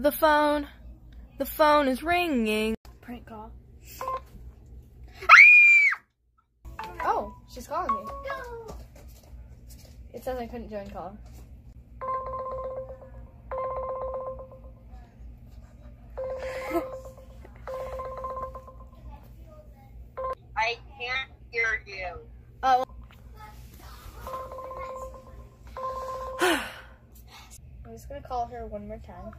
The phone. The phone is ringing. Prank call. Ah! oh, she's calling me. It says I couldn't join call. I can't hear you. Oh. I'm just gonna call her one more time.